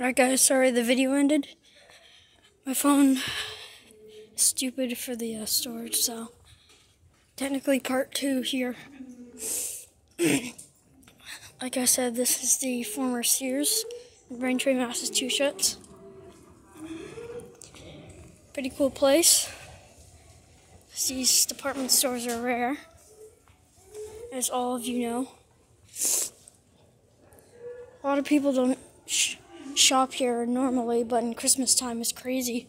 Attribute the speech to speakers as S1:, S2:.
S1: Alright guys, sorry the video ended. My phone stupid for the uh, storage, so technically part two here. like I said, this is the former Sears in Braintree, Massachusetts. Pretty cool place. These department stores are rare, as all of you know. A lot of people don't shop here normally, but in Christmas time it's crazy.